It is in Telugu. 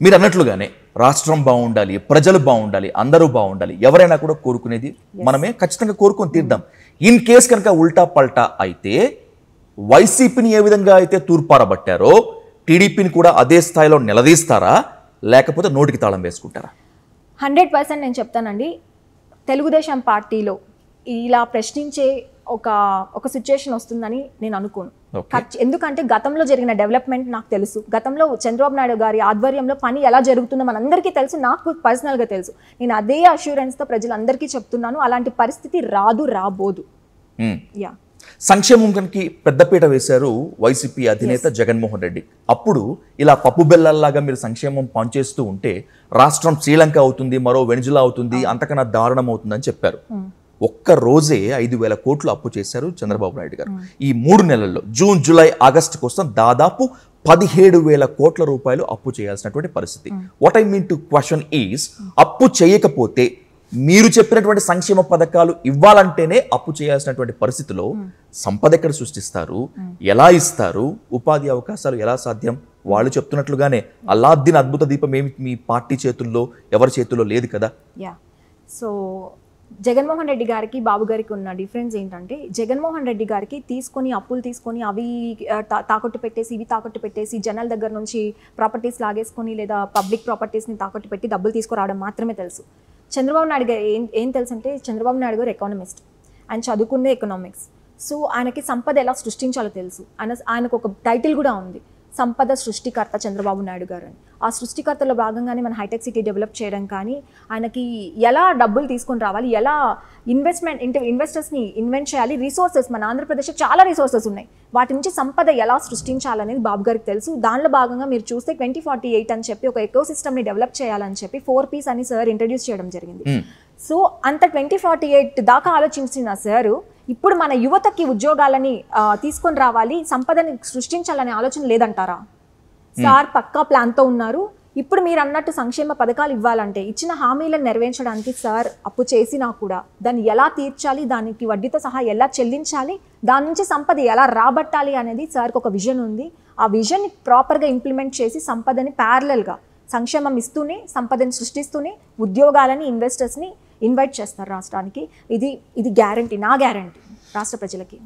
మీరు అన్నట్లుగానే రాష్ట్రం బాగుండాలి ప్రజలు బాగుండాలి అందరూ బాగుండాలి ఎవరైనా కూడా కోరుకునేది మనమే. ఖచ్చితంగా కోరుకొని తీద్దాం. ఇన్ కేస్ కనుక ఉల్టా పల్టా అయితే వైసీపీని ఏ విధంగా అయితే తూర్పారబట్టారో టీడీపీని కూడా అదే స్థాయిలో నిలదీస్తారా లేకపోతే నోటికి తాళం వేసుకుంటారా? హండ్రెడ్ పర్సెంట్ నేను చెప్తానండి. తెలుగుదేశం పార్టీలో ఇలా ప్రశ్నించే ఒక ఒక సిచ్యుయేషన్ వస్తుందని నేను అనుకోను. ఎందుకంటే గతంలో జరిగిన డెవలప్మెంట్ నాకు తెలుసు. గతంలో చంద్రబాబు నాయుడు గారి ఆధ్వర్యంలో పని ఎలా జరుగుతుందో మనందరికీ తెలుసు. నాకు పర్సనల్గా తెలుసు. నేను అదే అష్యూరెన్స్తో ప్రజలందరికీ చెప్తున్నాను. అలాంటి పరిస్థితి రాదు రాబోదు. యా సంక్షేమంకి పెద్దపీట వేశారు వైసీపీ అధినేత జగన్మోహన్ రెడ్డి. అప్పుడు ఇలా పప్పు బెల్లల్లాగా మీరు సంక్షేమం పనిచేస్తూ ఉంటే రాష్ట్రం శ్రీలంక అవుతుంది మరో వెనిజులా అవుతుంది అంతకన్నా దారుణం అవుతుందని చెప్పారు. ఒక్క రోజే ఐదు వేల కోట్లు అప్పు చేశారు చంద్రబాబు నాయుడు గారు. ఈ మూడు నెలల్లో జూన్ జూలై ఆగస్టు కోసం దాదాపు పదిహేడు వేల కోట్ల రూపాయలు అప్పు చేయాల్సినటువంటి పరిస్థితి. What I mean to question is అప్పు చేయకపోతే మీరు చెప్పినటువంటి సంక్షేమ పథకాలు ఇవ్వాలంటేనే అప్పు చేయాల్సినటువంటి పరిస్థితిలో సంపద ఎక్కడ సృష్టిస్తారు? ఎలా ఇస్తారు? ఉపాధి అవకాశాలు ఎలా సాధ్యం? వాళ్ళు చెప్తున్నట్లుగానే అల్లాద్దీన్ అద్భుత దీపం ఏమి మీ పార్టీ చేతుల్లో ఎవరి చేతుల్లో లేదు కదా? సో జగన్మోహన్ రెడ్డి గారికి బాబు గారికి ఉన్న డిఫరెన్స్ ఏంటంటే జగన్మోహన్ రెడ్డి గారికి తీసుకొని అప్పులు తీసుకొని అవి తా- తాకట్టు పెట్టేసి ఇవి తాకట్టు పెట్టేసి జనాల దగ్గర నుంచి ప్రాపర్టీస్ లాగేసుకొని లేదా పబ్లిక్ ప్రాపర్టీస్ని తాకట్టు పెట్టి డబ్బులు తీసుకురావడం మాత్రమే తెలుసు. చంద్రబాబు నాయుడు గారు ఏం ఏం తెలుసు అంటే చంద్రబాబు నాయుడు గారు ఎకానమిస్ట్ ఆయన చదువుకుందే ఎకనామిక్స్ సో ఆయనకి సంపద ఎలా సృష్టించాలో తెలుసు. ఆయన ఆయనకు ఒక టైటిల్ కూడా ఉంది. సంపద సృష్టికర్త చంద్రబాబు నాయుడు గారు అని. ఆ సృష్టికర్తలో భాగంగానే మన హైటెక్ సిటీ డెవలప్ చేయడం కానీ ఆయనకి ఎలా డబ్బులు తీసుకొని రావాలి ఎలా ఇన్వెస్ట్మెంట్ ఇంటి ఇన్వెస్టర్స్ని ఇన్వెంట్ చేయాలి రిసోర్సెస్ మన ఆంధ్రప్రదేశ్లో చాలా రిసోర్సెస్ ఉన్నాయి. వాటి నుంచి సంపద ఎలా సృష్టించాలనేది బాబు గారికి తెలుసు. దానిలో భాగంగా మీరు చూస్తే ట్వంటీ ఫార్టీ ఎయిట్ అని చెప్పి ఒక ఎకో సిస్టమ్ని డెవలప్ చేయాలని చెప్పి ఫోర్ పీస్ అని సార్ ఇంట్రడ్యూస్ చేయడం జరిగింది. Hmm. సో అంత ట్వంటీ ఫార్టీ ఎయిట్ దాకా ఆలోచించిన సార్ ఇప్పుడు మన యువతకి ఉద్యోగాలని తీసుకొని రావాలి సంపదని సృష్టించాలనే ఆలోచన లేదంటారా? సార్ పక్కా ప్లాన్తో ఉన్నారు. ఇప్పుడు మీరు అన్నట్టు సంక్షేమ పథకాలు ఇవ్వాలంటే ఇచ్చిన హామీలను నెరవేర్చడానికి సార్ అప్పు చేసినా కూడా దాన్ని ఎలా తీర్చాలి దానికి వడ్డీతో సహా ఎలా చెల్లించాలి దాని నుంచి సంపద ఎలా రాబట్టాలి అనేది సార్కి ఒక విజన్ ఉంది. ఆ విజన్ ప్రాపర్గా ఇంప్లిమెంట్ చేసి సంపదని ప్యారలల్గా సంక్షేమం ఇస్తూనే సంపదని సృష్టిస్తూనే ఉద్యోగాలని ఇన్వెస్టర్స్ని ఇన్వైట్ చేస్తారు రాష్ట్రానికి. ఇది ఇది గ్యారంటీ నా గ్యారంటీ రాష్ట్ర ప్రజలకి.